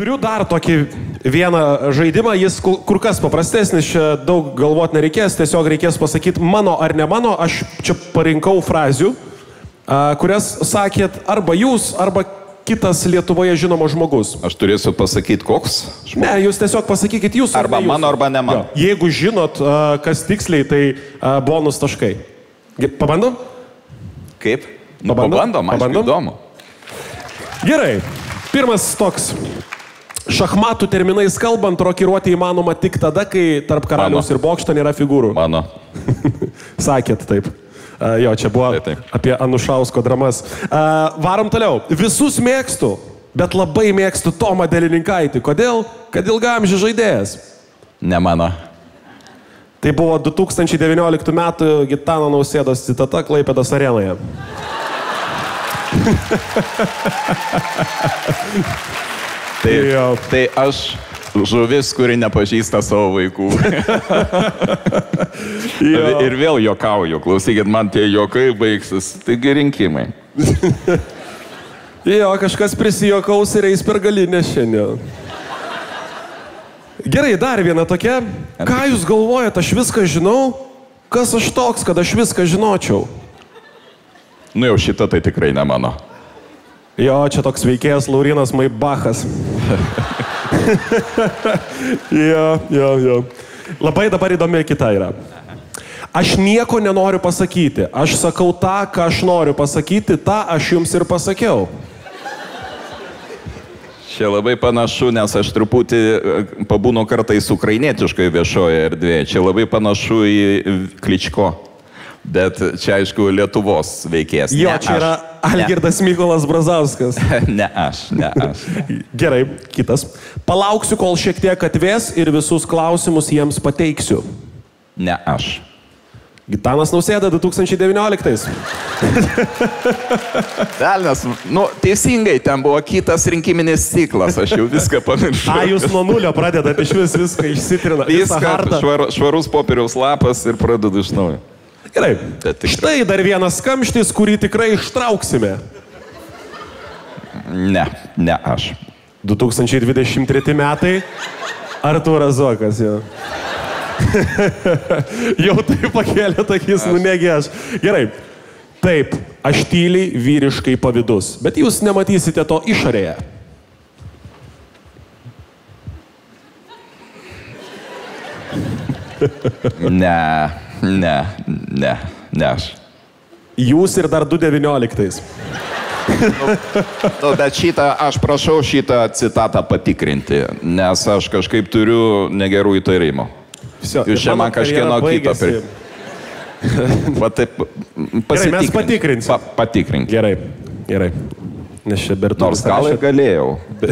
Turiu dar tokį vieną žaidimą, jis ku- kur kas paprastesnis, čia daug galvoti nereikės, tiesiog reikės pasakyti mano ar ne mano, aš čia parinkau frazių, kurias sakėt arba jūs, arba kitas Lietuvoje žinomas žmogus. Aš turėsiu pasakyti, koks. Ne, jūs tiesiog pasakykit jūs. ar Arba jūs. mano, arba ne mano. Jo. Jeigu žinot, kas tiksliai, tai bonus taškai. Pabandom? Kaip? Nu, Pabandom? pabandom, man Pabandom? įdomu. Gerai. Pirmas toks. Šachmatų terminais kalbant, rokiruoti įmanoma tik tada, kai tarp karaliaus Mano. ir bokšto nėra figūrų. Mano. Sakėt taip. A, Jo, čia buvo Taip, taip. apie Anušausko dramas. A, Varom toliau. Visus mėgstu, bet labai mėgstu Tomą Delininkaitį. Kodėl? Kad ilgamžį žaidėjas. Ne mano. Tai buvo 2019 m. Gitano Nausėdos citata Klaipėdos arenoje. Tai, Jo. tai aš žuvis, kuri nepažįsta savo vaikų. Jo. Ir vėl jokauju. Klausykit, man tie jokai baigsis. Taigi rinkimai. Jo, kažkas prisijokaus ir eis per galinę šiandien. Gerai, dar viena tokia. Ką jūs galvojate, aš viską žinau? Kas aš toks, kad aš viską žinočiau? Nu jau šita tai tikrai ne mano. Jo, čia toks veikėjas Laurinas Maibachas. jo, jo, jo. Labai dabar įdomi kita yra. Aš nieko nenoriu pasakyti. Aš sakau tą, ką aš noriu pasakyti, tą aš jums ir pasakiau. Čia labai panašu, nes aš truputį e, pabūnu kartais ukrainietiškoje viešoje erdvėje. Čia labai panašu į Kličko. Bet čia aišku Lietuvos veikėjas. Jo, Ne čia yra aš. Algirdas Mykolas Brazauskas. Ne, ne aš, ne aš. Gerai, kitas. Palauksiu, kol šiek tiek atvės ir visus klausimus jiems pateiksiu. Ne aš. Gitanas Nausėda 2019. Velnas, nu teisingai, ten buvo kitas rinkiminis ciklas, aš jau viską pamiršau. A, jūs nuo nulio pradedate iš vis viską išsitrina. Viską, švar, švarus popieriaus lapas ir pradedu iš naujo. Gerai. Štai dar vienas kamštis, kurį tikrai ištrauksime. Ne, ne aš. 2023 metai. Artūras Zokas jau. jau tai pakėlė takys, nu negi aš. Gerai. Taip, aš tyliai vyriškai pavydus, bet jūs nematysite to išorėje. Ne, ne, ne, ne aš. Jūs ir dar 2019. Nu, bet šitą, aš prašau šitą citatą patikrinti, nes aš kažkaip turiu negerų įtarimų. Jūs čia man kažkieno kito pri-. Va taip, Gerai, mes patikrinsim. Pa, patikrink. Gerai, gerai. Nes čia Bertūras. Nors gal ir galėjau.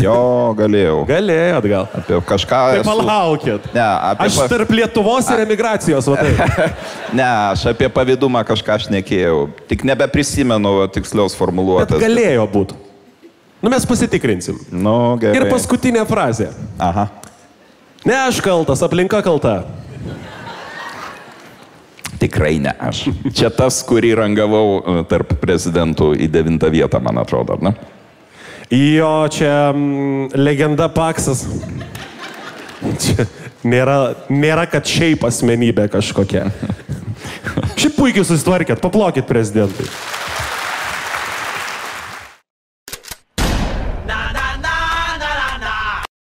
Jo, galėjau. Galėjot gal. Apie kažką. Tai esu- palaukit. Ne, apie Aš tarp Lietuvos ir emigracijos, va tai. Ne, aš apie pavydumą kažką šnekėjau. Tik nebeprisimenu va, tikslios Bet formuluotės. galėjo būti. Nu mes pasitikrinsim. Nu, gerai. Ir paskutinė frazė. Aha. Ne aš kaltas, aplinka kalta. Tikrai ne aš. Čia tas, kurį rangavau e, tarp prezidentų į devintą vietą, man atrodo, ar ne? Jo, čia mm, legenda Paksas. Čia nėra, nėra, kad šiaip asmenybė kažkokia. Šiaip puikiai susitvarkėt, paplokit prezidentui.